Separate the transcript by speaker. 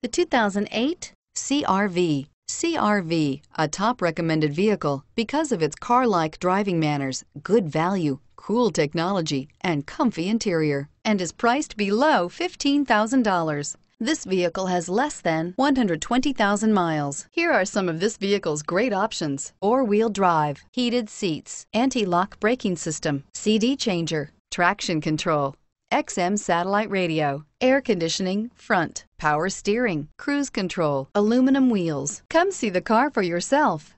Speaker 1: The 2008 CRV. CRV, a top recommended vehicle because of its car-like driving manners, good value, cool technology, and comfy interior, and is priced below $15,000. This vehicle has less than 120,000 miles. Here are some of this vehicle's great options. Four-wheel drive, heated seats, anti-lock braking system, CD changer, traction control, XM satellite radio, air conditioning, front, power steering, cruise control, aluminum wheels. Come see the car for yourself.